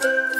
Bye.